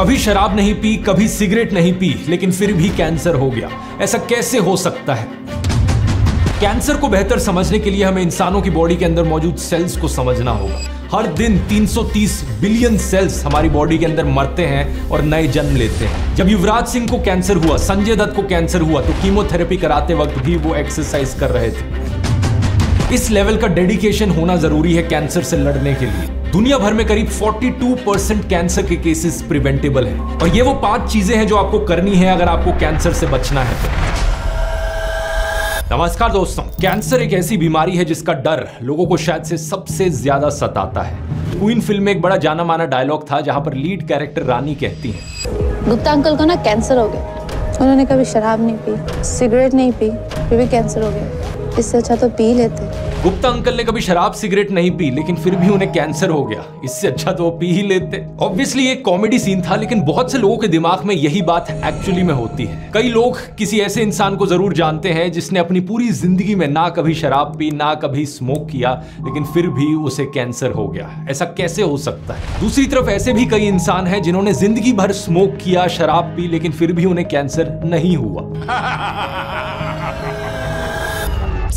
कभी शराब नहीं पी, कभी सिगरेट नहीं पी, लेकिन फिर भी कैंसर हो गया। ऐसा कैसे हो सकता है? कैंसर को बेहतर समझने के लिए हमें इंसानों की बॉडी के अंदर मौजूद सेल्स को समझना होगा। हर दिन 330 बिलियन सेल्स हमारी बॉडी के अंदर मरते हैं और नए जन्म लेते हैं। जब युवराज सिंह को कैंसर हुआ, संजय दत्त को कैंसर हुआ तो कीमोथेरेपी कराते वक्त भी वो एक्सरसाइज कर रहे थे। इस लेवल का डेडिकेशन होना ज़रूरी है कैंसर से लड़ने के लिए। दुनिया भर में करीब 42 परसेंट कैंसर के केसेस प्रिवेंटेबल हैं। और ये वो पाँच चीज़ें हैं जो आपको करनी है अगर आपको कैंसर से बचना है नमस्कार दोस्तों कैंसर एक ऐसी बीमारी है जिसका डर लोगों को शायद से सबसे ज़्यादा सताता है। क्वीन फ़िल्म में एक बड़ा जाना माना डायलॉग था जहाँ पर लीड कैरेक्टर रानी कहती हैं। गुप्ता अंकल को ना कैंसर हो गया। उन्होंने कभी शराब नहीं पी सिगरेट नहीं पी, फिर भी कैंसर हो गया। इससे अच्छा तो पी लेते। गुप्ता अंकल ने कभी शराब सिगरेट नहीं पी, लेकिन फिर भी उन्हें कैंसर हो गया। इससे अच्छा तो वो पी ही लेते। ऑब्वियसली एक कॉमेडी सीन था, लेकिन बहुत से लोगों के दिमाग में यही बात एक्चुअली में होती है। कई लोग किसी ऐसे इंसान को ज़रूर जानते हैं, जिसने अपनी पूरी ज़िंदगी में ना कभी शराब पी, ना कभी स्मोक किया, लेकिन फिर भी उसे कैंसर हो गया। ऐसा कैसे हो सकता है? दूसरी तरफ़ ऐसे भी कई इंसान है, जिन्होंने ज़िंदगी भर स्मोक किया, शराब पी, लेकिन फिर भी उन्हें कैंसर नहीं हुआ।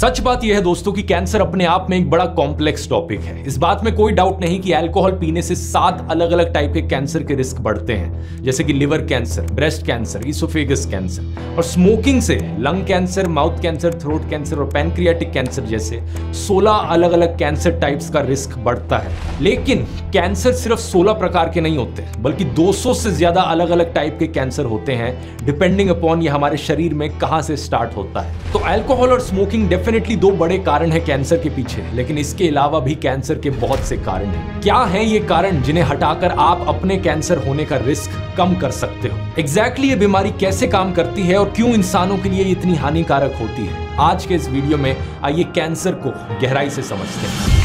सच बात यह है दोस्तों कि कैंसर अपने आप में एक बड़ा कॉम्प्लेक्स टॉपिक है। इस बात में कोई डाउट नहीं कि अल्कोहल पीने से सात अलग अलग टाइप के कैंसर के रिस्क बढ़ते हैं। जैसे कि liver cancer breast cancer oesophagus cancer और स्मोकिंग से lung cancer mouth cancer throat cancer और पैनक्रियाटिक कैंसर जैसे 16 अलग अलग कैंसर टाइप्स का रिस्क बढ़ता है। लेकिन कैंसर सिर्फ़ 16 प्रकार के नहीं होते, बल्कि 200 से ज़्यादा अलग अलग टाइप के कैंसर होते हैं डिपेंडिंग अपॉन ये हमारे शरीर में कहाँ से स्टार्ट होता है। तो एल्कोहल और स्मोकिंग डेफिनेटली दो बड़े कारण है कैंसर के पीछे, लेकिन इसके अलावा भी कैंसर के बहुत से कारण हैं। क्या है ये कारण जिन्हें हटाकर आप अपने कैंसर होने का रिस्क कम कर सकते हो? एग्जैक्टली exactly ये बीमारी कैसे काम करती है और क्यों इंसानों के लिए इतनी हानिकारक होती है? आज के इस वीडियो में आइए कैंसर को गहराई से समझते हैं।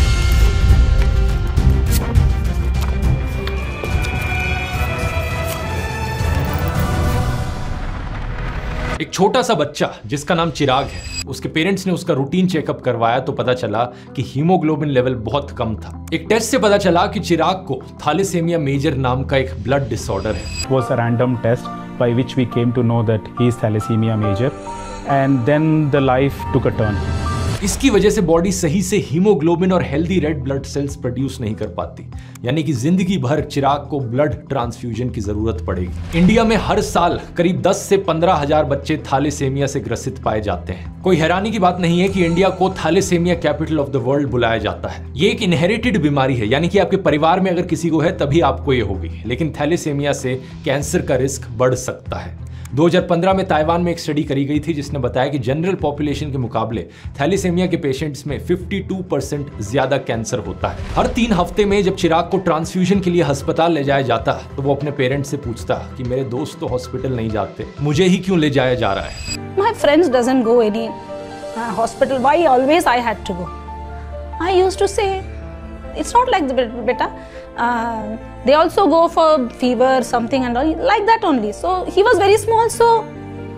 एक छोटा सा बच्चा जिसका नाम चिराग है, उसके पेरेंट्स ने उसका रूटीन चेकअप करवाया तो पता चला कि हीमोग्लोबिन लेवल बहुत कम था। एक टेस्ट से पता चला कि चिराग को थालीसेमिया मेजर नाम का एक ब्लड डिसऑर्डर है। Was a random test by which we came to know that he is thalassemia major, and then the life took a turn. इसकी वजह से बॉडी सही से हीमोग्लोबिन और healthy red blood cells produce नहीं कर पाती। यानी कि ज़िंदगी भर चिराग को ब्लड ट्रांसफ्यूजन की ज़रूरत पड़ेगी। इंडिया में हर साल करीब 10 से पंद्रह हज़ार बच्चे थालेसेमिया से ग्रसित पाए जाते हैं। कोई हैरानी की बात नहीं है कि इंडिया को thalassaemia capital of the world बुलाया जाता है। ये एक इनहेरिटेड बीमारी है, यानी कि आपके परिवार में अगर किसी को है, तभी आपको ये होगी। लेकिन थैलेसेमिया से कैंसर का रिस्क बढ़ सकता है। 2015 में ताइवान में एक स्टडी करी गई थी जिसने बताया कि जनरल पॉपुलेशन के मुकाबले थैलीसेमिया के पेशेंट्स में 52 परसेंट ज़्यादा कैंसर होता है हर तीन हफ़्ते में जब चिराग को ट्रांसफ्यूजन के लिए अस्पताल ले जाया जाता तो वो अपने पेरेंट्स से पूछता कि मेरे दोस्त तो हॉस्पिटल नहीं जाते मुझे ही क्यों ले जाया जा रहा है hospital. Why always I had to go? I used to say, it's not like the beta. Uh, they also go for fever, something and all like that only. So he was very small, so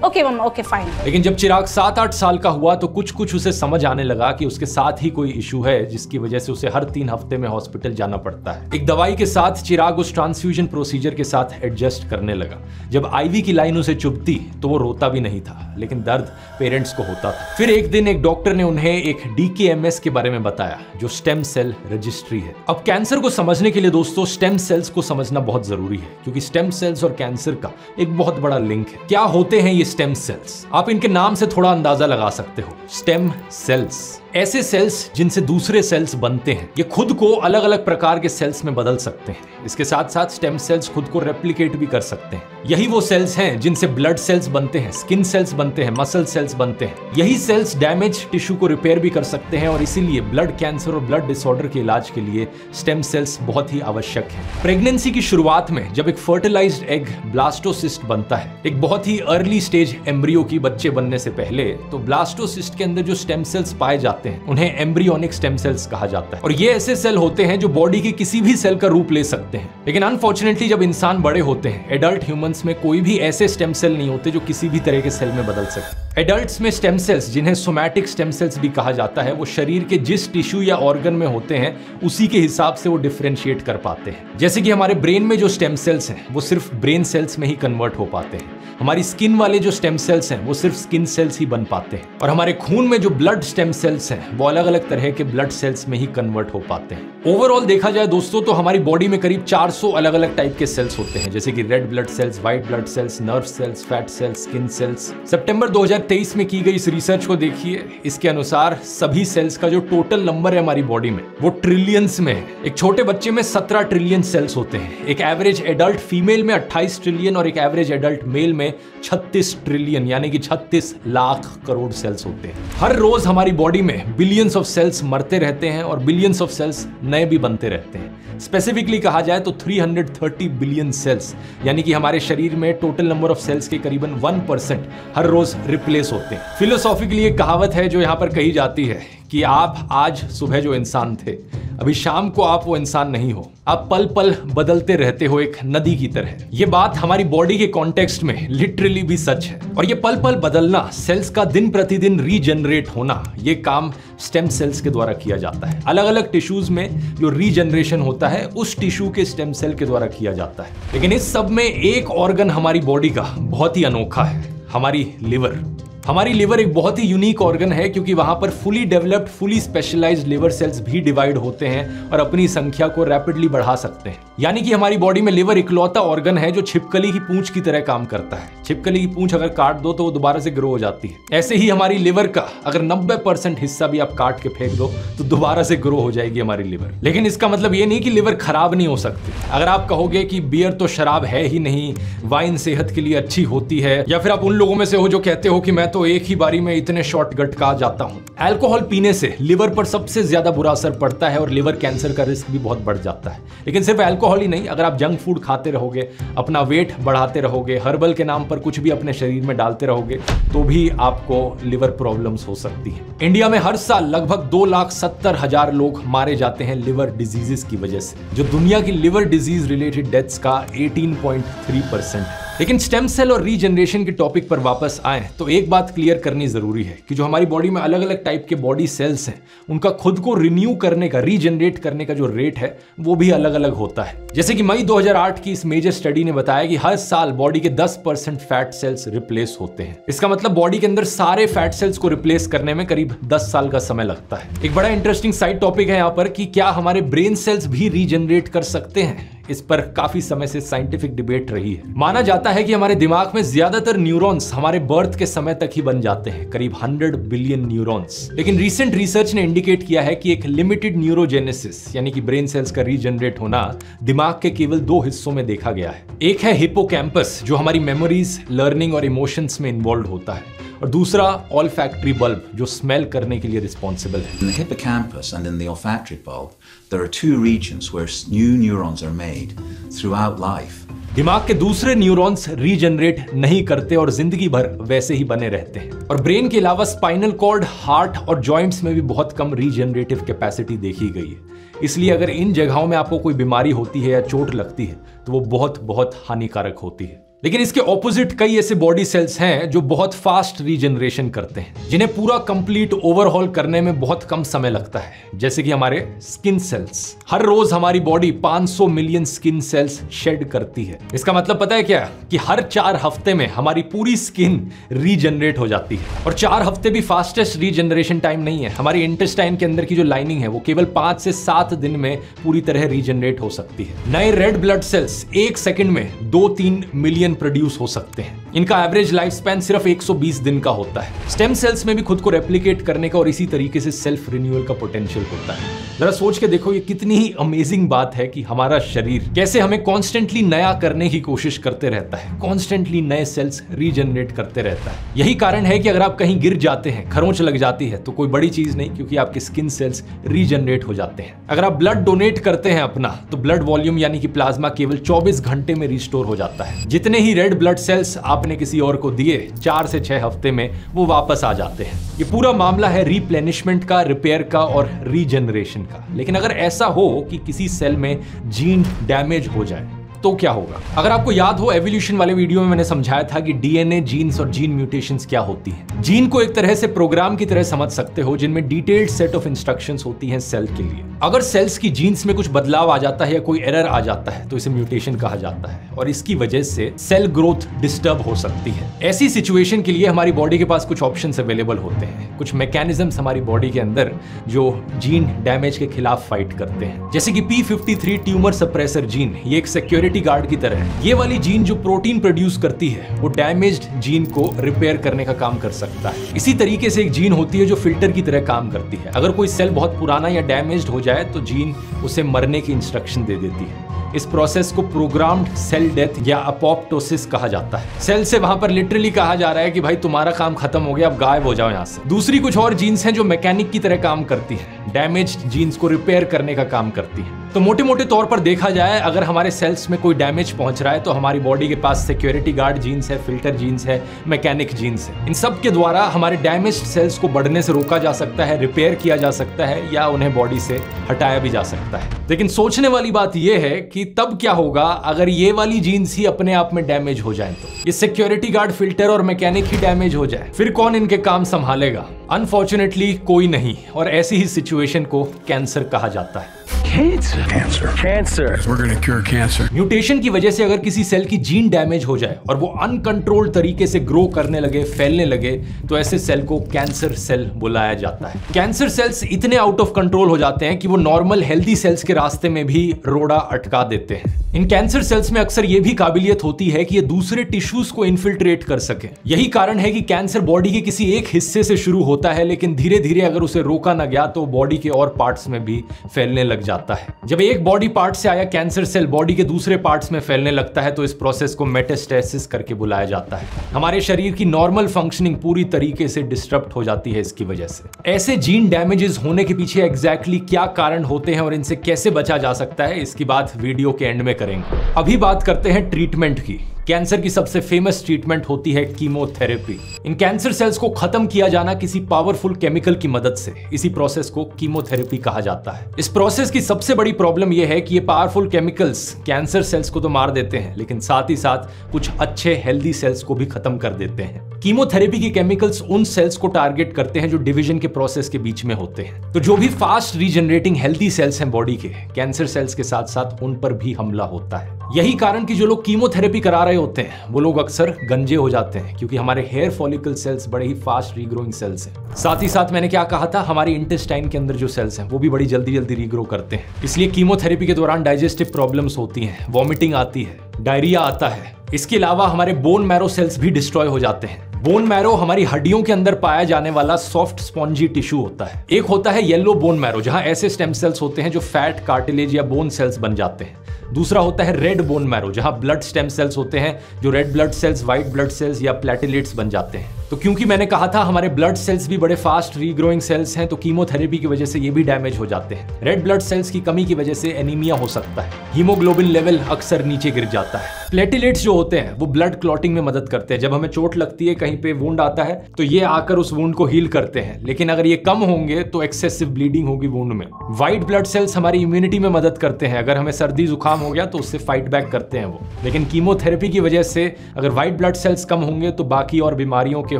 okay mamma okay fine लेकिन जब चिराग सात आठ साल का हुआ तो कुछ कुछ उसे समझ आने लगा कि उसके साथ ही कोई इशू है, जिसकी वजह से उसे हर तीन हफ़्ते में हॉस्पिटल जाना पड़ता है। एक दवाई के साथ चिराग उस ट्रांसफ्यूजन प्रोसीजर के साथ एडजस्ट करने लगा। जब आईवी की लाइन उसे चुभती तो वो रोता भी नहीं था, लेकिन दर्द पेरेंट्स को होता था। फिर एक दिन एक डॉक्टर ने उन्हें एक डीकेएमएस के बारे में बताया, जो स्टेम सेल रजिस्ट्री है। अब कैंसर को समझने के लिए दोस्तों स्टेम सेल्स को समझना बहुत ज़रूरी है, क्योंकि स्टेम सेल्स और कैंसर का एक बहुत बड़ा लिंक है। क्या होते हैं ये स्टेम सेल्स आप इनके नाम से थोड़ा अंदाज़ा लगा सकते हो। स्टेम सेल्स ऐसे सेल्स जिनसे दूसरे सेल्स बनते हैं, ये खुद को अलग अलग प्रकार के सेल्स में बदल सकते हैं। इसके साथ साथ स्टेम सेल्स खुद को रेप्लिकेट भी कर सकते हैं। यही वो सेल्स हैं जिनसे ब्लड सेल्स बनते हैं स्किन सेल्स बनते हैं मसल सेल्स बनते हैं। यही सेल्स डैमेज टिश्यू को रिपेयर भी कर सकते हैं और इसीलिए ब्लड कैंसर और ब्लड डिसऑर्डर के इलाज के लिए स्टेम सेल्स बहुत ही आवश्यक है। प्रेगनेंसी की शुरुआत में जब एक फर्टिलाइज एग ब्लास्टोसिस्ट बनता है, एक बहुत ही अर्ली स्टेज एम्ब्रियो की बच्चे बनने से पहले तो ब्लास्टोसिस्ट के अंदर जो स्टेम सेल्स पाए जाते हैं, उन्हें एम्ब्रियोनिक स्टेम सेल्स कहा जाता है। और ये ऐसे सेल होते हैं जो बॉडी के किसी भी सेल का रूप ले सकते हैं। लेकिन अनफॉर्चुनेटली जब इंसान बड़े होते हैं एडल्ट ह्यूमंस में कोई भी ऐसे स्टेम सेल नहीं होते जो किसी भी तरह के सेल में बदल सकते एडल्ट्स में स्टेम सेल्स जिन्हें सोमैटिक स्टेम सेल्स भी कहा जाता है, वो शरीर के जिस टिश्यू या ऑर्गन में होते हैं, उसी के हिसाब से वो डिफ्रेंशिएट कर पाते हैं। जैसे कि हमारे ब्रेन में जो स्टेम सेल्स हैं, वो सिर्फ़ ब्रेन सेल्स में ही कन्वर्ट हो पाते हैं। हमारी स्किन वाले जो स्टेम सेल्स हैं, वो सिर्फ़ स्किन सेल्स ही बन पाते हैं। और हमारे खून में जो ब्लड स्टेम सेल्स हैं। वो अलग अलग तरह के ब्लड सेल्स में ही कन्वर्ट हो पाते हैं। ओवरऑल देखा जाए दोस्तों तो हमारी बॉडी में करीब 400 अलग अलग टाइप के सेल्स होते हैं, जैसे कि red blood cells white blood cells nerve cells fat cells skin cells सितंबर 2023 में की गई इस रिसर्च को देखिए, इसके अनुसार सभी सेल्स का जो टोटल नंबर है हमारी बॉडी में, वो ट्रिलियंस में एक छोटे बच्चे में सत्रह ट्रिलियन सेल्स होते हैं। एक एवरेज एडल्ट फीमेल में अट्ठाईस ट्रिलियन और एक एवरेज एडल्ट मेल में छत्तीस ट्रिलियन यानी कि छत्तीस लाख करोड़ सेल्स होते हैं। हर रोज हमारी बॉडी में बिलियंस ऑफ़ सेल्स मरते रहते हैं और बिलियंस ऑफ़ सेल्स नए भी बनते रहते हैं। स्पेसिफिकली कहा जाए तो 330 बिलियन सेल्स यानी कि हमारे शरीर में टोटल नंबर ऑफ़ सेल्स के करीबन 1 परसेंट हर रोज रिप्लेस होते हैं। फिलोसॉफिकली एक कहावत है जो यहाँ पर कही जाती है कि आप आज सुबह जो इंसान थे, अभी शाम को आप वो इंसान नहीं हो। आप पल पल बदलते रहते हो एक नदी की तरह। ये बात हमारी बॉडी के कॉन्टेक्स्ट में लिटरली भी सच है। और ये पल पल बदलना सेल्स का दिन प्रतिदिन रीजनरेट होना, ये काम स्टेम सेल्स के द्वारा किया जाता है। अलग अलग टिश्यूज में जो रीजनरेशन होता है, उस टिश्यू के स्टेम सेल के द्वारा किया जाता है। लेकिन इस सब में एक ऑर्गन हमारी बॉडी का बहुत ही अनोखा है, हमारी लिवर। हमारी लिवर एक बहुत ही यूनिक ऑर्गन है, क्योंकि वहाँ पर fully developed fully specialised liver cells भी डिवाइड होते हैं और अपनी संख्या को रैपिडली बढ़ा सकते हैं। यानी कि हमारी बॉडी में लिवर इकलौता ऑर्गन है जो छिपकली की पूंछ की तरह काम करता है। छिपकली की पूंछ अगर काट दो तो वो दोबारा से ग्रो हो जाती है। ऐसे ही हमारी लिवर का अगर 90 परसेंट हिस्सा भी आप काट के फेंक दो तो दोबारा से ग्रो हो जाएगी हमारी लिवर लेकिन इसका मतलब ये नहीं कि लिवर खराब नहीं हो सकती। अगर आप कहोगे कि बियर तो शराब है ही नहीं वाइन सेहत के लिए अच्छी होती है, या फिर आप उन लोगों में से हो जो कहते हो कि मैं तो एक ही बारी में इतने शॉर्ट गट का जाता हूँ। अल्कोहल पीने से लिवर पर सबसे ज़्यादा बुरा असर पड़ता है और लिवर कैंसर का रिस्क भी बहुत बढ़ जाता है। लेकिन सिर्फ़ अल्कोहल ही नहीं, अगर आप जंक फ़ूड खाते रहोगे, अपना वेट बढ़ाते रहोगे हर्बल के नाम पर कुछ भी अपने शरीर में डालते रहोगे तो भी आपको लिवर प्रॉब्लम्स हो सकती है। इंडिया में हर साल लगभग दो लाख सत्तर हज़ार लोग मारे जाते हैं लिवर डिजीजेस की वजह से, जो दुनिया की लिवर डिज़ीज़ रिलेटेड डेथ्स का 18.3 परसेंट है। लेकिन स्टेम सेल और रीजनरेशन के टॉपिक पर वापस आए तो एक बात क्लियर करनी ज़रूरी है कि जो हमारी बॉडी में अलग अलग टाइप के बॉडी सेल्स हैं, उनका खुद को रिन्यू करने का रीजनरेट करने का जो रेट है, वो भी अलग अलग होता है। जैसे कि मई 2008 की इस मेजर स्टडी ने बताया कि हर साल बॉडी के 10 परसेंट फैट सेल्स रिप्लेस होते हैं। इसका मतलब बॉडी के अंदर सारे फैट सेल्स को रिप्लेस करने में करीब 10 साल का समय लगता है। एक बड़ा इंटरेस्टिंग साइड टॉपिक है यहाँ पर कि क्या हमारे ब्रेन सेल्स भी रीजनरेट कर सकते हैं? इस पर काफ़ी समय से साइंटिफिक डिबेट रही है। माना जाता है कि हमारे दिमाग में ज़्यादातर न्यूरॉन्स हमारे बर्थ के समय तक ही बन जाते हैं, करीब 100 बिलियन न्यूरॉन्स लेकिन रीसेंट रिसर्च ने इंडिकेट किया है कि एक लिमिटेड न्यूरोजेनेसिस यानी कि ब्रेन सेल्स का रीजनरेट होना, दिमाग के केवल दो हिस्सों में देखा गया है। एक है हिपोकैम्पस जो हमारी मेमोरीज लर्निंग और इमोशंस में इन्वॉल्व होता है। और दूसरा ऑल फैक्ट्री बल्ब जो स्मेल करने के लिए रिस्पॉन्सिबल है। In the hippocampus and in the olfactory bulb, there are two regions where new neurons are made throughout life. दिमाग के दूसरे न्यूरॉन्स रीजनरेट नहीं करते और ज़िंदगी भर वैसे ही बने रहते हैं। और ब्रेन के अलावा स्पाइनल कॉर्ड हार्ट और जॉइंट्स में भी बहुत कम रीजनरेटिव कैपेसिटी देखी गई है। इसलिए अगर इन जगहों में आपको कोई बीमारी होती है या चोट लगती है तो वो बहुत बहुत हानिकारक होती है। लेकिन इसके ऑपोजिट कई ऐसे बॉडी सेल्स हैं जो बहुत फास्ट रीजनरेशन करते हैं, जिन्हें पूरा कंप्लीट ओवरहॉल करने में बहुत कम समय लगता है। जैसे कि हमारे स्किन सेल्स हर रोज हमारी body 500 million skin cells shed करती है। इसका मतलब पता है क्या? कि हर चार हफ़्ते में हमारी पूरी स्किन रीजनरेट हो जाती है। और चार हफ़्ते भी फास्टेस्ट रीजनरेशन टाइम नहीं है। हमारी इंटेस्टाइन के अंदर की जो लाइनिंग है, वो केवल पाँच से सात दिन में पूरी तरह रीजनरेट हो सकती है। नए रेड ब्लड सेल्स एक सेकेंड में दो तीन मिलियन प्रोड्यूस हो सकते हैं। इनका एवरेज लाइफ स्पैन सिर्फ़ 120 दिन का होता है। स्टेम सेल्स में भी खुद को रेप्लीकेट करने का और इसी तरीके से सेल्फ रिन्यूअल का पोटेंशियल होता है। जरा सोच के देखो, ये कितनी ही अमेजिंग बात है कि हमारा शरीर कैसे हमें कॉन्स्टेंटली नया करने की कोशिश करते रहता है। कॉन्स्टेंटली नए सेल्स रीजनरेट करते रहता है। यही कारण है कि अगर आप कहीं गिर जाते हैं, खरोंच लग जाती है तो कोई बड़ी चीज़ नहीं, क्योंकि आपके स्किन सेल्स रीजनरेट हो जाते हैं। अगर आप ब्लड डोनेट करते हैं अपना तो ब्लड वॉल्यूम यानी कि प्लाज्मा केवल 24 घंटे में रिस्टोर हो जाता है। जितने ही रेड ब्लड सेल्स आपने किसी और को दिए, चार से छह हफ़्ते में वो वापस आ जाते हैं। ये पूरा मामला है रिप्लेनिशमेंट का रिपेयर का और रीजनरेशन का। लेकिन अगर ऐसा हो कि किसी सेल में जीन डैमेज हो जाए तो क्या होगा? अगर आपको याद हो एवोल्यूशन वाले वीडियो में मैंने समझाया था कि डीएनए जीन्स और जीन म्यूटेशन क्या होती हैं। जीन को एक तरह से प्रोग्राम की तरह समझ सकते हो, जिनमें डिटेल्ड सेट ऑफ़ इंस्ट्रक्शंस होती हैं सेल के लिए। अगर सेल्स की जीन्स में कुछ बदलाव आ जाता है या कोई एरर आ जाता है तो इसे म्यूटेशन कहा जाता है। और इसकी वजह से सेल ग्रोथ डिस्टर्ब हो सकती है। ऐसी सिचुएशन के लिए हमारी बॉडी के पास कुछ ऑप्शंस अवेलेबल होते हैं। कुछ मैकेनिज्म्स हमारी बॉडी के अंदर जो जीन डैमेज के खिलाफ फाइट करते हैं। जैसे कि P53 ट्यूमर सप्रेसर जीन ये एक सिक्योरिटी गार्ड की तरह ये वाली जीन जो प्रोटीन प्रोड्यूस करती है, वो डैमेज जीन को रिपेयर करने का काम कर सकता है। इसी तरीके से एक जीन होती है जो फ़िल्टर की तरह काम करती है। अगर कोई सेल बहुत पुराना या डैमेज्ड हो जाए तो जीन उसे मरने की इंस्ट्रक्शन दे देती है। इस प्रोसेस को प्रोग्राम्ड सेल डेथ या अपोप्टोसिस कहा जाता है। सेल से वहाँ पर लिटरली कहा जा रहा है कि भाई, तुम्हारा काम खत्म हो गया, अब गायब हो जाओ यहाँ से। दूसरी कुछ और जीन्स हैं जो मैकेनिक की तरह काम करती है। डैमेज जीन्स को रिपेयर करने का काम करती है। तो मोटे मोटे तौर पर देखा जाए, अगर हमारे सेल्स में कोई डैमेज पहुँच रहा है तो हमारी बॉडी के पास सिक्योरिटी गार्ड जीन्स है फ़िल्टर जीन्स है मैकेनिक जीन्स है। इन सब के द्वारा हमारे डैमेज सेल्स को बढ़ने से रोका जा सकता है रिपेयर किया जा सकता है, या उन्हें बॉडी से हटाया भी जा सकता है। लेकिन सोचने वाली बात यह है कि तब क्या होगा, अगर ये वाली जीन्स ही अपने आप में डैमेज हो जाए तो। ये सिक्योरिटी गार्ड फ़िल्टर और मैकेनिक ही डैमेज हो जाए, फिर कौन इनके काम संभालेगा? अनफॉर्चुनेटली कोई नहीं, और ऐसी ही सिचुएशन को कैंसर कहा जाता है। Cancer. Cancer. Cancer. We're going to cure cancer. Mutation की वजह से अगर किसी सेल की जीन डैमेज हो जाए और वो अनकंट्रोल्ड तरीके से ग्रो करने लगे फैलने लगे तो ऐसे सेल को कैंसर सेल बुलाया जाता है कैंसर सेल्स इतने आउट ऑफ़ कंट्रोल हो जाते हैं कि वो नॉर्मल हेल्दी सेल्स के रास्ते में भी रोड़ा अटका देते हैं इन कैंसर सेल्स में अक्सर ये भी काबिलियत होती है कि ये दूसरे टिश्यूज को इन्फिल्ट्रेट कर सके यही कारण है कि कैंसर बॉडी के किसी एक हिस्से से शुरू होता है लेकिन धीरे धीरे अगर उसे रोका ना गया तो बॉडी के और पार्ट्स में भी फैलने लग जाता है। जब एक बॉडी पार्ट से आया कैंसर सेल बॉडी के दूसरे पार्ट्स में फैलने लगता है तो इस प्रोसेस को मेटास्टेसिस करके बुलाया जाता है। हमारे शरीर की नॉर्मल फंक्शनिंग पूरी तरीके से डिस्टर्ब हो जाती है इसकी वजह से। ऐसे जीन डैमेजेस होने के पीछे एग्जैक्टली exactly क्या कारण होते हैं और इनसे कैसे बचा जा सकता है, इसकी बात वीडियो के एंड में करेंगे। अभी बात करते हैं ट्रीटमेंट की। कैंसर की सबसे फ़ेमस ट्रीटमेंट होती है कीमोथेरेपी इन कैंसर सेल्स को खत्म किया जाना किसी पावरफुल केमिकल की मदद से. इसी प्रोसेस को कीमोथेरेपी कहा जाता है. इस प्रोसेस की सबसे बड़ी प्रॉब्लम यह है कि ये पावरफुल केमिकल्स कैंसर सेल्स को तो मार देते हैं, लेकिन साथ ही साथ कुछ अच्छे हेल्दी सेल्स को भी खत्म कर देते हैं. कीमोथेरेपी के केमिकल्स उन सेल्स को टारगेट करते हैं जो डिवीज़न के प्रोसेस के बीच में होते हैं. तो जो भी फास्ट रीजनरेटिंग हेल्दी सेल्स हैं बॉडी के कैंसर सेल्स के साथ साथ उन पर भी हमला होता है. यही कारण कि जो लोग कीमोथेरेपी करा रहे होते हैं, वो लोग अक्सर गंजे हो जाते हैं, क्योंकि हमारे हेयर फॉलिकल सेल्स बड़े ही फास्ट रीग्रोइंग सेल्स हैं। साथ ही साथ मैंने क्या कहा था, हमारी इंटेस्टाइन के अंदर जो सेल्स हैं, वो भी बड़ी जल्दी जल्दी रीग्रो करते हैं। इसलिए कीमोथेरेपी के दौरान डाइजेस्टिव प्रॉब्लम्स होती हैं वॉमिटिंग आती है डायरिया आता है। इसके अलावा हमारे बोन मैरो सेल्स भी डिस्ट्रॉय हो जाते हैं। बोन मैरो हमारी हड्डियों के अंदर पाया जाने वाला सॉफ्ट स्पॉन्जी टिश्यू होता है। एक होता है येलो बोन मैरो जहाँ ऐसे स्टेम सेल्स होते हैं जो फैट कार्टिलेज या बोन सेल्स बन जाते हैं। दूसरा होता है रेड बोन मैरो जहाँ ब्लड स्टेम सेल्स होते हैं, जो red blood cells white blood cells या प्लेटिलेट्स बन जाते हैं। तो क्योंकि मैंने कहा था हमारे ब्लड सेल्स भी बड़े फास्ट रीग्रोइंग सेल्स हैं तो कीमोथेरेपी की वजह से ये भी डैमेज हो जाते हैं। रेड ब्लड सेल्स की कमी की वजह से एनीमिया हो सकता है। हीमोग्लोबिन लेवल अक्सर नीचे गिर जाता है। प्लेटिलेट्स जो होते हैं, वो ब्लड क्लॉटिंग में मदद करते हैं। जब हमें चोट लगती है, कहीं पे वुंड आता है तो ये आकर उस वुंड को हील करते हैं। लेकिन अगर ये कम होंगे तो एक्सेसिव ब्लीडिंग होगी वुंड में। व्हाइट ब्लड सेल्स हमारी इम्यूनिटी में मदद करते हैं। अगर हमें सर्दी, जुकाम हो गया तो उससे फाइट बैक करते हैं वो। लेकिन कीमोथेरेपी की वजह से अगर व्हाइट ब्लड सेल्स कम होंगे तो बाकी और बीमारियों के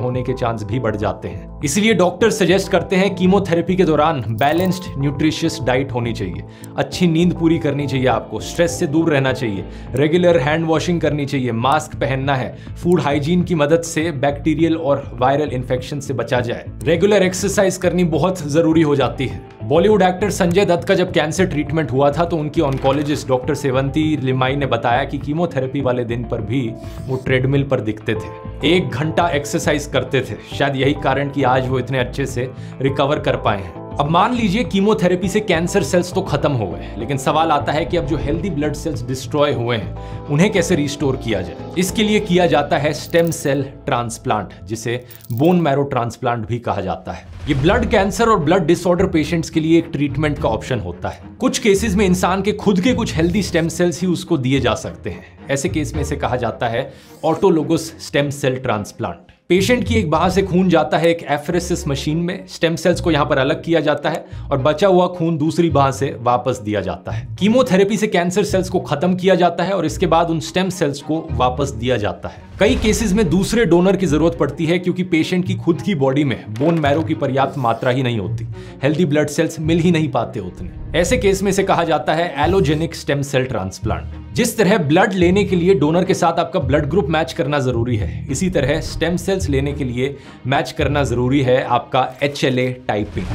होने के चांस भी बढ़ जाते हैं। इसलिए डॉक्टर सजेस्ट करते हैं कीमोथेरेपी के दौरान बैलेंस्ड, न्यूट्रिशियस डाइट होनी चाहिए। अच्छी नींद पूरी करनी चाहिए आपको, स्ट्रेस से दूर रहना चाहिए, रेगुलर हैंड वॉशिंग करनी चाहिए, मास्क पहनना है, फ़ूड हाइजीन की मदद से बैक्टीरियल और वायरल इन्फेक्शन से बचा जाए। रेगुलर एक्सरसाइज करनी बहुत ज़रूरी हो जाती है। बॉलीवुड एक्टर संजय दत्त का जब कैंसर ट्रीटमेंट हुआ था तो उनकी ऑनकोलॉजिस्ट डॉक्टर सेवंती लिमाई ने बताया कि कीमोथेरेपी वाले दिन पर भी वो ट्रेडमिल पर दिखते थे। एक घंटा एक्सरसाइज करते थे। शायद यही कारण कि आज वो इतने अच्छे से रिकवर कर पाए हैं। अब मान लीजिए कीमोथेरेपी से कैंसर सेल्स तो खत्म हो गए लेकिन सवाल आता है कि अब जो हेल्दी ब्लड सेल्स डिस्ट्रॉय हुए हैं, उन्हें कैसे रिस्टोर किया जाए? इसके लिए किया जाता है स्टेम सेल ट्रांसप्लांट, जिसे बोन मैरो ट्रांसप्लांट भी कहा जाता है। ये ब्लड कैंसर और ब्लड डिसऑर्डर पेशेंट्स के लिए एक ट्रीटमेंट का ऑप्शन होता है। कुछ केसेस में इंसान के खुद के कुछ हेल्दी स्टेम सेल्स ही उसको दिए जा सकते हैं। ऐसे केस में इसे कहा जाता है autologous stem cell transplant. Patient की एक बाह से खून जाता है एक एफरेसिस मशीन में स्टेम सेल्स को यहाँ पर अलग किया जाता है और बचा हुआ खून दूसरी बाह से वापस दिया जाता है। कीमोथेरेपी से कैंसर सेल्स को खत्म किया जाता है और इसके बाद उन स्टेम सेल्स को वापस दिया जाता है। कई केसेस में दूसरे डोनर की ज़रूरत पड़ती है क्योंकि पेशेंट की खुद की बॉडी में बोन मैरो की पर्याप्त मात्रा ही नहीं होती। हेल्दी ब्लड सेल्स मिल ही नहीं पाते उतने। ऐसे केस में इसे कहा जाता है एलोजेनिक स्टेम सेल ट्रांसप्लांट जिस तरह ब्लड लेने के लिए डोनर के साथ आपका ब्लड ग्रुप मैच करना ज़रूरी है, इसी तरह स्टेम सेल्स लेने के लिए मैच करना ज़रूरी है आपका एच एल ए टाइपिंग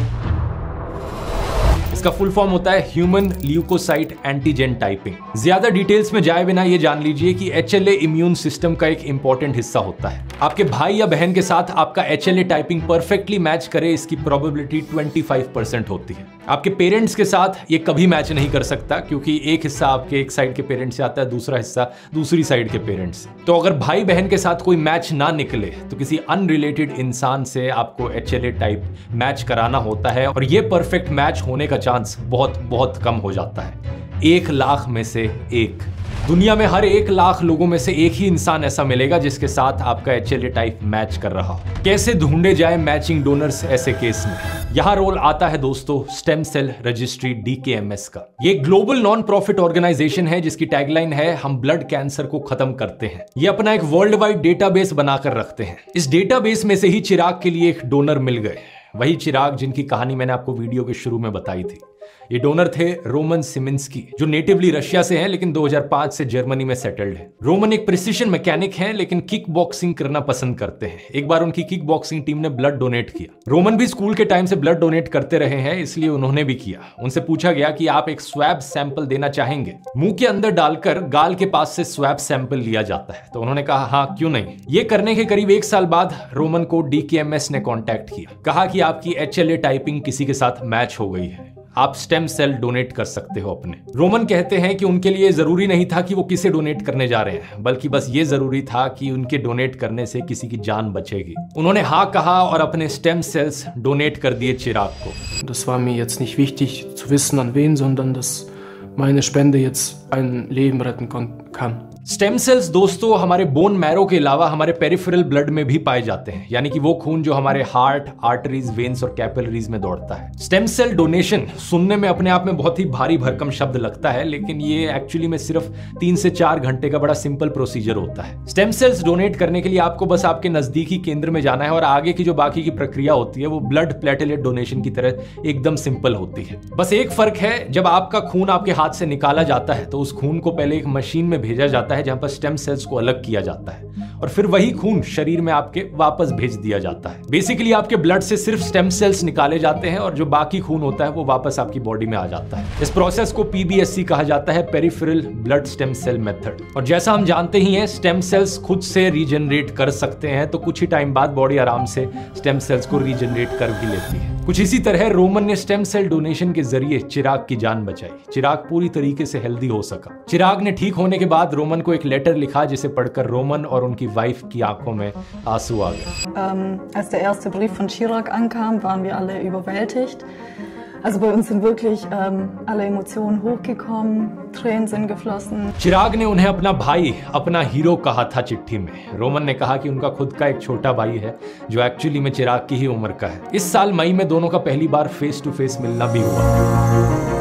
इसका फुल फॉर्म होता है ह्यूमन ल्यूकोसाइट एंटीजन टाइपिंग ज़्यादा डिटेल्स में जाए बिना ये जान लीजिए कि H L A immune system का एक इंपॉर्टेंट हिस्सा होता है। आपके भाई या बहन के साथ आपका H L A typing perfectly match करे, इसकी प्रोबेबिलिटी 25% होती है। आपके पेरेंट्स के साथ ये कभी मैच नहीं कर सकता, क्योंकि एक हिस्सा आपके एक साइड के पेरेंट्स से आता है, दूसरा हिस्सा दूसरी साइड के पेरेंट्स से। तो अगर भाई बहन के साथ कोई मैच ना निकले तो किसी अनरिलेटेड इंसान से आपको एचएलए टाइप मैच कराना होता है, और ये परफेक्ट मैच होने का चांस बहुत बहुत कम हो जाता है। एक लाख में से एक। दुनिया में हर एक लाख लोगों में से एक ही इंसान ऐसा मिलेगा जिसके साथ आपका एच टाइप मैच कर रहा हो। कैसे ढूंढे जाए मैचिंग डोनर्स ऐसे केस में? यहाँ रोल आता है दोस्तों स्टेम सेल रजिस्ट्री डीकेएमएस का। ये ग्लोबल नॉन प्रॉफिट ऑर्गेनाइजेशन है, जिसकी टैगलाइन है, हम ब्लड कैंसर को खत्म करते हैं। ये अपना एक वर्ल्ड वाइड डेटाबेस बनाकर रखते हैं। इस डेटाबेस में से ही चिराग के लिए एक डोनर मिल गए। वही चिराग जिनकी कहानी मैंने आपको वीडियो के शुरू में बताई थी। ये डोनर थे रोमन सिमिंस्की, जो नेटिवली रशिया से हैं, लेकिन 2005 से जर्मनी में सेटल्ड है। रोमन एक प्रिसिशन मैकेनिक हैं, लेकिन किक बॉक्सिंग करना पसंद करते हैं। एक बार उनकी किक बॉक्सिंग टीम ने ब्लड डोनेट किया। रोमन भी स्कूल के टाइम से ब्लड डोनेट करते रहे हैं, इसलिए उन्होंने भी किया। उनसे पूछा गया कि आप एक स्वैब सैंपल देना चाहेंगे? मुँह के अंदर डालकर गाल के पास से स्वैब सैंपल लिया जाता है। तो उन्होंने कहा हाँ क्यों नहीं? ये करने के करीब एक साल बाद रोमन को डीकेएमएस ने कॉन्टेक्ट किया। कहा कि आपकी एचएलए टाइपिंग किसी के साथ मैच हो गई है। आप स्टेम सेल डोनेट कर सकते हो अपने। रोमन कहते हैं कि उनके लिए ज़रूरी नहीं था कि वो किसे डोनेट करने जा रहे हैं बल्कि बस ये ज़रूरी था कि उनके डोनेट करने से किसी की जान बचेगी। उन्होंने हाँ कहा और अपने स्टेम सेल्स डोनेट कर दिए चिराग को। Das war mir jetzt nicht wichtig zu wissen an wen, sondern dass meine Spende jetzt ein Leben retten kann. Stem cells दोस्तों हमारे बोन मैरो के अलावा हमारे पेरिफेरल ब्लड में भी पाए जाते हैं। यानी कि वो खून जो हमारे हार्ट आर्टरीज वेन्स और कैपिलरीज में दौड़ता है। स्टेम सेल डोनेशन सुनने में अपने आप में बहुत ही भारी भरकम शब्द लगता है, लेकिन ये एक्चुअली में सिर्फ़ तीन से चार घंटे का बड़ा सिंपल प्रोसीजर होता है। स्टेम सेल्स डोनेट करने के लिए आपको बस आपके नजदीकी केंद्र में जाना है और आगे की जो बाकी की प्रक्रिया होती है, वो ब्लड प्लेटेलेट डोनेशन की तरह एकदम सिंपल होती है। बस एक फ़र्क है, जब आपका खून आपके हाथ से निकाला जाता है तो उस खून को पहले एक मशीन में भेजा जाता है जहाँ पर स्टेम सेल्स को अलग किया जाता है। और फिर वही खून शरीर में आपके वापस भेज दिया जाता है। बेसिकली आपके ब्लड से सिर्फ़ स्टेम सेल्स निकाले जाते हैं और जो बाकी खून होता है वो वापस आपकी बॉडी में आ जाता है। इस प्रोसेस को पीबीएससी कहा जाता है peripheral blood stem cell method और जैसा हम जानते ही हैं स्टेम सेल्स खुद से रीजनरेट कर सकते हैं तो कुछ ही टाइम बाद बॉडी आराम से स्टेम सेल्स को रीजनरेट कर भी लेती है। कुछ इसी तरह रोमन ने स्टेम सेल डोनेशन के ज़रिए चिराग की जान बचाई। चिराग पूरी तरीके से हेल्दी हो सका। चिराग ने ठीक होने के बाद रोमन को एक लेटर लिखा, जिसे पढ़कर रोमन और उनकी वाइफ की आँखों में आँसू आ गए Ähm, als der erste Brief von Chirac ankam, waren wir alle überwältigt. Also bei uns sind wirklich ähm, alle Emotionen hochgekommen, Tränen sind geflossen. चिराग ने उन्हें अपना भाई अपना हीरो कहा था चिट्ठी में रोमन ने कहा कि उनका खुद का एक छोटा भाई है जो एक्चुअली में चिराग की ही उम्र का है इस साल मई में दोनों का पहली बार फेस टू फेस मिलना भी हुआ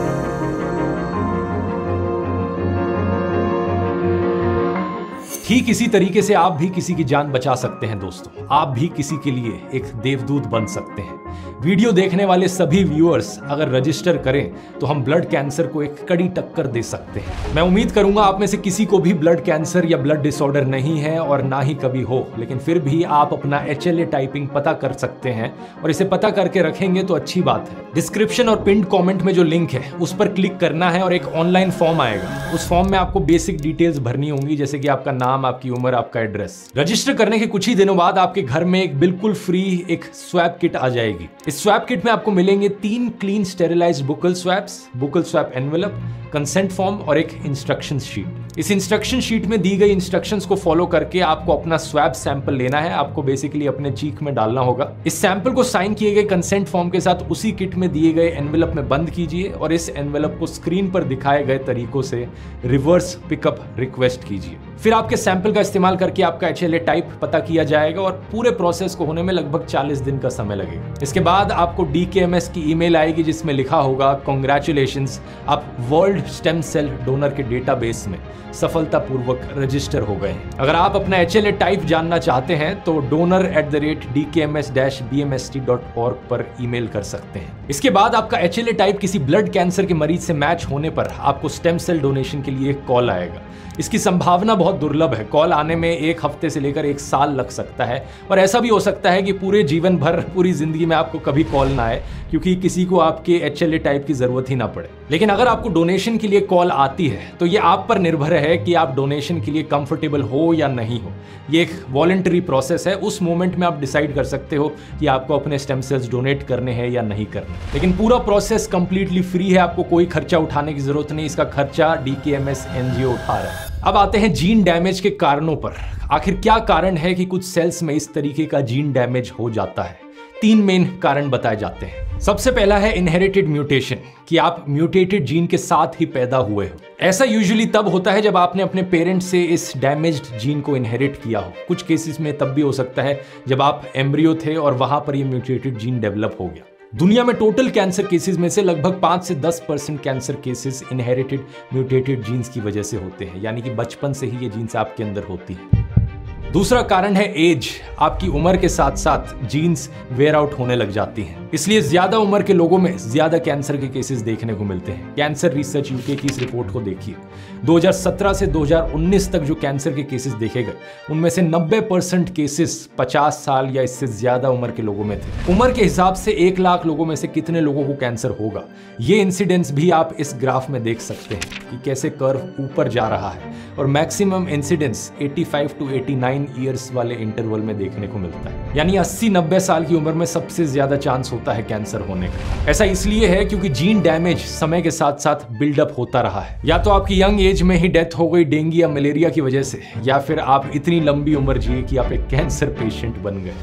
ठीक इसी तरीके से आप भी किसी की जान बचा सकते हैं, दोस्तों। आप भी किसी के लिए एक देवदूत बन सकते हैं। वीडियो देखने वाले सभी व्यूअर्स अगर रजिस्टर करें तो हम ब्लड कैंसर को एक कड़ी टक्कर दे सकते हैं। मैं उम्मीद करूँगा आप में से किसी को भी ब्लड कैंसर या ब्लड डिसऑर्डर नहीं है और ना ही कभी हो, लेकिन फिर भी आप अपना एचएलए टाइपिंग पता कर सकते हैं और इसे पता करके रखेंगे तो अच्छी बात है। डिस्क्रिप्शन और पिंड कॉमेंट में जो लिंक है, उस पर क्लिक करना है और एक ऑनलाइन फॉर्म आएगा। उस फॉर्म में आपको बेसिक डिटेल्स भरनी होंगी, जैसे कि आपका नाम, आपकी उम्र, आपका एड्रेस रजिस्टर करने के कुछ ही दिनों बाद आपके घर में एक बिल्कुल फ्री एक स्वैप किट आ जाएगी। इस स्वैप किट में आपको मिलेंगे तीन clean sterilise buccal swabs buccal swab envelope consent form और एक इंस्ट्रक्शन शीट इस इंस्ट्रक्शन शीट में दी गई इंस्ट्रक्शंस को फॉलो करके आपको अपना स्वैब सैंपल लेना है। आपको बेसिकली अपने चीक में डालना होगा। इस सैंपल को साइन किए गए कंसेंट फॉर्म के साथ उसी किट में दिए गए एनवेलप में बंद कीजिए और इस एनवेलप को स्क्रीन पर दिखाए गए तरीकों से रिवर्स पिकअप रिक्वेस्ट कीजिए। फिर आपके सैंपल का इस्तेमाल करके आपका एच टाइप पता किया जाएगा और पूरे प्रोसेस को होने में लगभग 40 दिन का समय लगेगा। इसके बाद आपको डी की ईमेल आएगी जिसमें लिखा होगा कॉन्ग्रेचुलेशन आप वर्ल्ड स्टेम सेल डोनर के डेटाबेस में सफलतापूर्वक रजिस्टर हो गए अगर आप अपना एच टाइप जानना चाहते हैं तो donor at the rate D K M S dash B M S T dot org पर ईमेल कर सकते हैं। इसके बाद आपका एचएलए टाइप किसी ब्लड कैंसर के मरीज़ से मैच होने पर आपको स्टेम सेल डोनेशन के लिए कॉल आएगा। इसकी संभावना बहुत दुर्लभ है। कॉल आने में एक हफ़्ते से लेकर एक साल लग सकता है। और ऐसा भी हो सकता है कि पूरे जीवन भर, पूरी ज़िंदगी में आपको कभी कॉल ना आए, क्योंकि किसी को आपके एचएलए टाइप की ज़रूरत ही ना पड़े। लेकिन अगर आपको डोनेशन के लिए कॉल आती है तो ये आप पर निर्भर है कि आप डोनेशन के लिए कंफर्टेबल हो या नहीं हो। ये एक वॉलेंटरी प्रोसेस है। उस मोमेंट में आप डिसाइड कर सकते हो कि आपको अपने स्टेम सेल्स डोनेट करने हैं या नहीं करने। लेकिन पूरा प्रोसेस कंप्लीटली फ्री है। आपको कोई खर्चा उठाने की ज़रूरत नहीं। इसका खर्चा D K M S N G O उठा रहा है। अब आते हैं जीन डैमेज के कारणों पर। आखिर क्या कारण है कि कुछ सेल्स में इस तरीके का जीन डैमेज हो जाता है? तीन मेन कारण बताए जाते हैं। सबसे पहला है इनहेरिटेड म्यूटेशन कि आप म्यूटेटेड जीन के साथ ही पैदा हुए हो। ऐसा यूजुअली तब होता है जब आपने अपने पेरेंट्स से इस डैमेज्ड जीन को इनहेरिट किया हो। कुछ केसेस में तब भी हो सकता है जब आप एम्ब्रियो थे और वहाँ पर ये म्यूटेटेड जीन डेवलप हो गया। दुनिया में टोटल कैंसर केसेस में से लगभग पाँच से दस percent cancer cases inherited mutated genes की वजह से होते हैं। यानी कि बचपन से ही ये जीन्स आपके अंदर होती है। दूसरा कारण है एज आपकी उम्र के साथ साथ जीन्स वेयर आउट होने लग जाती हैं। इसलिए ज़्यादा उम्र के लोगों में ज़्यादा कैंसर के केसेस देखने को मिलते हैं। कैंसर रिसर्च यूके की इस रिपोर्ट को देखिए। 2017 से 2019 तक जो कैंसर के केसेस देखे गए, उनमें से 90 परसेंट केसेस 50 साल या इससे ज़्यादा उम्र के लोगों में थे। उम्र के हिसाब से एक लाख लोगों में से कितने लोगों को कैंसर होगा? ये इंसिडेंस भी आप इस ग्राफ में देख सकते हैं कि कैसे कर्व ऊपर जा रहा है और मैक्सिमम इंसिडेंस 85 टू 89 ईयर्स वाले इंटरवल में देखने को मिलता है। यानी 80-90 साल की उम्र में सबसे ज़्यादा चांस होता है कैंसर होने का। ऐसा इसलिए है क्योंकि जीन डैमेज समय के साथ साथ बिल्डअप होता रहा है। या तो आपकी यंग एज में ही डेथ हो गई डेंगू या मलेरिया की वजह से, या फिर आप इतनी लंबी उम्र जिए कि आप एक कैंसर पेशेंट बन गए।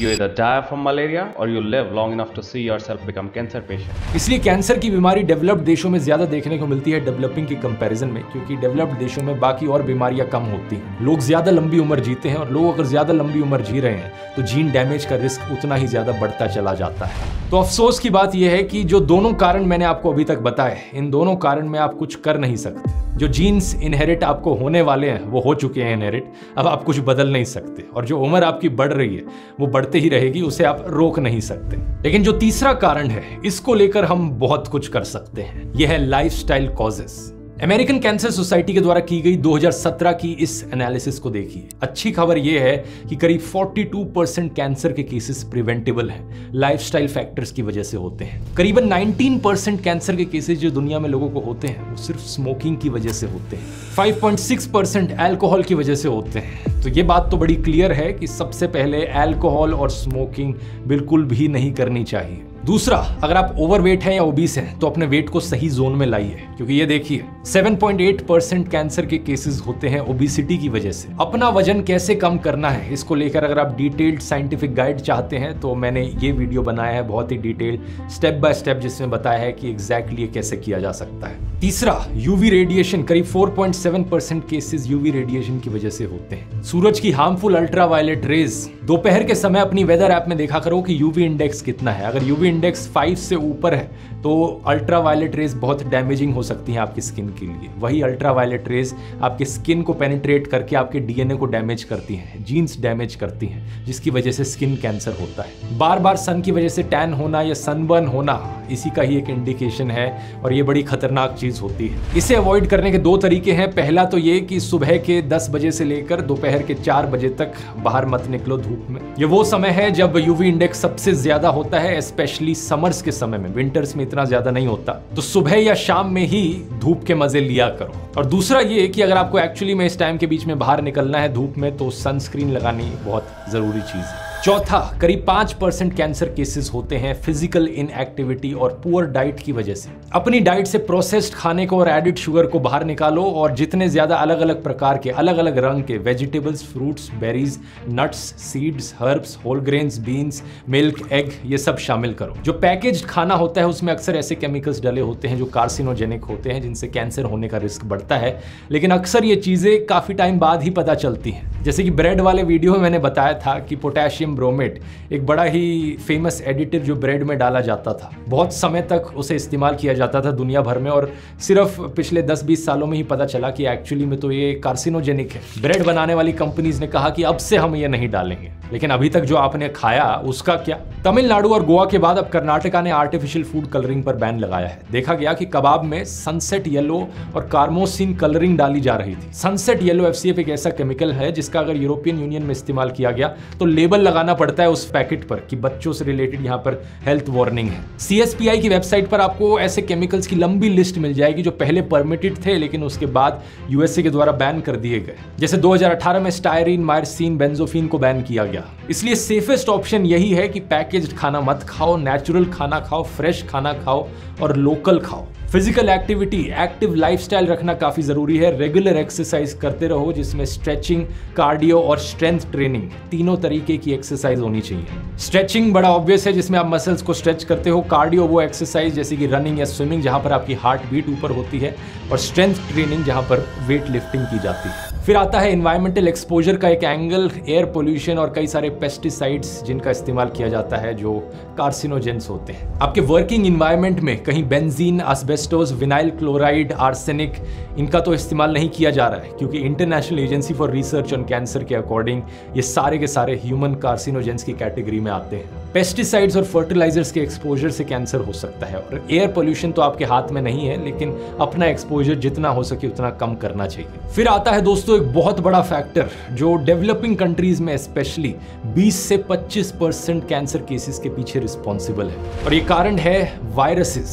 You either die from malaria or you live long enough to see yourself become cancer patient. इसलिए कैंसर की बीमारी डेवलप्ड देशों में ज़्यादा देखने को मिलती है डेवलपिंग की कंपैरिजन में, क्योंकि डेवलप्ड देशों में बाकी और बीमारियाँ कम होती हैं। लोग ज़्यादा लंबी उम्र जीते हैं और लोग अगर ज़्यादा लंबी उम्र जी रहे हैं तो जीन डैमेज का रिस्क उतना ही ज़्यादा बढ़ता चला जाता है। तो अफसोस की बात यह है कि जो दोनों कारण मैंने आपको अभी तक बताए, इन दोनों कारण में आप कुछ कर नहीं सकते। जो जीन्स इनहेरिट आपको होने वाले हैं, वो हो चुके हैं इनहेरिट अब आप कुछ बदल नहीं सकते। और जो उम्र आपकी बढ़ रही है, वो बढ़ते ही रहेगी, उसे आप रोक नहीं सकते। लेकिन जो तीसरा कारण है, इसको लेकर हम बहुत कुछ कर सकते हैं। यह है life style causes American cancer society के द्वारा की गई 2017 की इस एनालिसिस को देखिए। अच्छी खबर यह है कि करीब 42 परसेंट कैंसर के केसेस प्रिवेंटेबल हैं। लाइफस्टाइल फैक्टर्स की वजह से होते हैं। करीबन 19 परसेंट कैंसर के केसेस जो दुनिया में लोगों को होते हैं, वो सिर्फ़ स्मोकिंग की वजह से होते हैं। 5.6 परसेंट एल्कोहल की वजह से होते हैं। तो ये बात तो बड़ी क्लियर है कि सबसे पहले एल्कोहल और स्मोकिंग बिल्कुल भी नहीं करनी चाहिए। दूसरा, अगर आप ओवरवेट हैं या ओबीस हैं तो अपने वेट को सही जोन में लाइए, क्योंकि ये देखिए 7.8 परसेंट कैंसर के केसेस होते हैं ओबिसिटी की वजह से। अपना वज़न कैसे कम करना है, इसको लेकर अगर आप डिटेल्ड साइंटिफिक गाइड चाहते हैं तो मैंने ये वीडियो बनाया है, बहुत ही डिटेल्ड स्टेप बाय स्टेप जिसमें बताया है कि एग्जैक्टली ये कैसे किया जा सकता है। तीसरा यूवी रेडिएशन करीब 4.7 परसेंट केसेस यूवी रेडिएशन की वजह से होते हैं। सूरज की हार्मफुल अल्ट्रावायलेट रेज दोपहर के समय अपनी वेदर ऐप में देखा करो कि यूवी इंडेक्स कितना है। अगर यूवी इंडेक्स फाइव से ऊपर है तो अल्ट्रा वायलेट रेज बहुत डैमेजिंग हो सकती हैं आपकी स्किन के लिए। वही अल्ट्रा वायलेट रेज आपके स्किन को पेनिट्रेट करके आपके डीएनए को डैमेज करती हैं जीन्स डैमेज करती हैं, जिसकी वजह से स्किन कैंसर होता है। बार बार सन की वजह से टैन होना या सनबर्न होना इसी का ही एक इंडिकेशन है और ये बड़ी खतरनाक चीज़ होती है। इसे अवॉइड करने के दो तरीके हैं। पहला तो ये कि सुबह के 10 बजे से लेकर दोपहर के 4 बजे तक बाहर मत निकलो धूप में। ये वो समय है जब यूवी इंडेक्स सबसे ज़्यादा होता है स्पेशली समर्स के समय में। विंटर्स में इतना ज़्यादा नहीं होता। तो सुबह या शाम में ही धूप के मज़े लिया करो। और दूसरा ये कि अगर आपको एक्चुअली में इस टाइम के बीच में बाहर निकलना है धूप में तो सनस्क्रीन लगानी बहुत ज़रूरी चीज़ है। चौथा, करीब पाँच परसेंट कैंसर केसेस होते हैं फ़िज़िकल इनएक्टिविटी और पुअर डाइट की वजह से। अपनी डाइट से प्रोसेस्ड खाने को और एडिड शुगर को बाहर निकालो और जितने ज़्यादा अलग अलग प्रकार के अलग अलग रंग के vegetables, fruits, berries, nuts, seeds, herbs, whole grains, beans, milk, egg, ये सब शामिल करो। जो पैकेज खाना होता है उसमें अक्सर ऐसे केमिकल्स डले होते हैं जो कार्सिनोजेनिक होते हैं जिनसे कैंसर होने का रिस्क बढ़ता है। लेकिन अक्सर ये चीज़ें काफ़ी टाइम बाद ही पता चलती हैं। जैसे कि ब्रेड वाले वीडियो में मैंने बताया था कि पोटेशियम ब्रोमेट एक बड़ा ही फ़ेमस एडिटिव जो ब्रेड में डाला जाता था। बहुत समय तक उसे इस्तेमाल किया जाता था दुनिया भर में और सिर्फ़ पिछले 10-20 सालों में ही पता चला कि एक्चुअली में तो ये कार्सिनोजेनिक है। ब्रेड बनाने वाली कंपनीज़ ने कहा कि अब से हम ये नहीं डालेंगे। लेकिन अभी तक जो आपने खाया, उसका क्या? तमिलनाडु और गोवा के बाद अब कर्नाटका ने आर्टिफिशियल फ़ूड कलरिंग पर बैन लगाया है। देखा गया कि कबाब में सनसेट येलो और कार्मोसिन कलरिंग डाली जा रही थी। सनसेट येलो एफ़ एक ऐसा केमिकल है जिसका अगर यूरोपियन यूनियन में इस्तेमाल किया गया तो लेबल लगाना पड़ता है उस पैकेट पर कि बच्चों से रिलेटेड यहाँ पर हेल्थ वार्निंग है। सीएसपीआई की वेबसाइट पर आपको ऐसे केमिकल्स की लंबी लिस्ट मिल जाएगी जो पहले परमिटेड थे, लेकिन उसके बाद यूएसए के द्वारा बैन कर दिए गए। जैसे 2018 में स्टायरीन मायरसिन बेंजोफिन को बैन किया गया। इसलिए सेफेस्ट ऑप्शन यही है कि पैकेज्ड खाना मत खाओ नेचुरल खाना खाओ फ्रेश खाना खाओ और लोकल खाओ। फ़िज़िकल एक्टिविटी एक्टिव लाइफस्टाइल रखना काफ़ी ज़रूरी है। रेगुलर एक्सरसाइज करते रहो, जिसमें स्ट्रेचिंग कार्डियो और स्ट्रेंथ ट्रेनिंग तीनों तरीके की एक्सरसाइज होनी चाहिए। स्ट्रेचिंग बड़ा ऑब्वियस है, जिसमें आप मसल्स को स्ट्रेच करते हो। कार्डियो वो एक्सरसाइज जैसे कि रनिंग या स्विमिंग जहाँ पर आपकी हार्ट बीट ऊपर होती है और स्ट्रेंथ ट्रेनिंग जहाँ पर वेट लिफ्टिंग की जाती है। फिर आता है इन्वायरमेंटल एक्सपोजर का एक एंगल एयर पोल्यूशन और कई सारे पेस्टिसाइड्स जिनका इस्तेमाल किया जाता है जो कार्सिनोजेंस होते हैं। आपके वर्किंग इन्वायरमेंट में कहीं benzene asbestos vinyl chloride arsenic इनका तो इस्तेमाल नहीं किया जा रहा है, क्योंकि international agency for research on cancer के अकॉर्डिंग ये सारे के सारे ह्यूमन कार्सिनोजेंस की कैटेगरी में आते हैं। पेस्टिसाइड्स और फर्टिलाइजर्स के एक्सपोजर से कैंसर हो सकता है और एयर पोल्यूशन तो आपके हाथ में नहीं है, लेकिन अपना एक्सपोजर जितना हो सके उतना कम करना चाहिए। फिर आता है दोस्तों एक बहुत बड़ा फैक्टर जो डेवलपिंग कंट्रीज़ में स्पेशली 20 से 25 परसेंट कैंसर केसेस के पीछे रिस्पॉन्सिबल है। और ये कारण है वायरसेस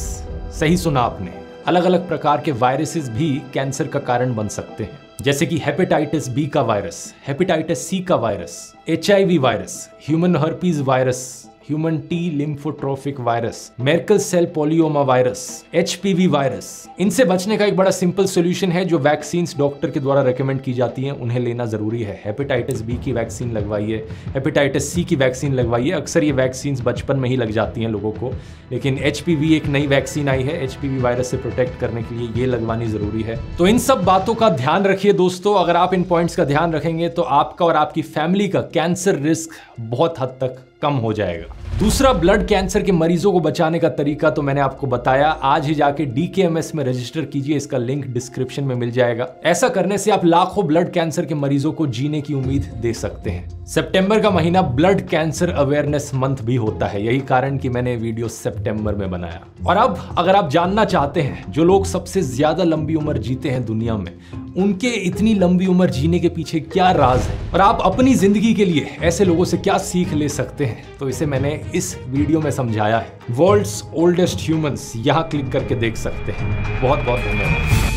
सही सुना आपने। अलग अलग प्रकार के वायरसेस भी कैंसर का कारण बन सकते हैं। जैसे कि हेपेटाइटिस बी का वायरस हेपेटाइटिस सी का virus HIV virus human herpes virus human T lymphotropic virus Merkel cell polyoma virus HPV virus इनसे बचने का एक बड़ा सिंपल सोल्यूशन है जो वैक्सीन डॉक्टर के द्वारा रिकमेंड की जाती है। उन्हें लेना ज़रूरी है। हेपेटाइटिस बी की वैक्सीन लगवाइए। हेपेटाइटिस सी की वैक्सीन लगवाइए। अक्सर ये वैक्सीन बचपन में ही लग जाती हैं लोगों को। लेकिन एचपीवी एक नई वैक्सीन आई है। एचपीवी वायरस से प्रोटेक्ट करने के लिए ये लगवानी ज़रूरी है। तो इन सब बातों का ध्यान रखिए दोस्तों। अगर आप इन पॉइंट्स का ध्यान रखेंगे तो आपका और आपकी फैमिली का कैंसर रिस्क बहुत हद तक कम हो जाएगा। दूसरा ब्लड कैंसर के मरीजों को बचाने का तरीका तो मैंने आपको बताया। आज ही जाके डीकेएमएस में रजिस्टर कीजिए, इसका लिंक डिस्क्रिप्शन में मिल जाएगा। ऐसा करने से आप लाखों ब्लड कैंसर के मरीजों को जीने की उम्मीद दे सकते हैं। सितंबर का महीना ब्लड कैंसर अवेयरनेस मंथ भी होता है। यही कारण कि मैंने वीडियो सितंबर में बनाया। और अब अगर आप जानना चाहते हैं, जो लोग सबसे ज़्यादा लंबी उम्र जीते हैं दुनिया में, उनके इतनी लंबी उम्र जीने के पीछे क्या राज है? और आप अपनी ज़िंदगी के लिए ऐसे लोगों से क्या सीख ले सकते हैं? तो इसे मैंने इस वीडियो में समझाया है। वर्ल्ड्स ओल्डेस्ट ह्यूमंस यहाँ क्लिक करके देख सकते हैं। बहुत बहुत धन्यवाद।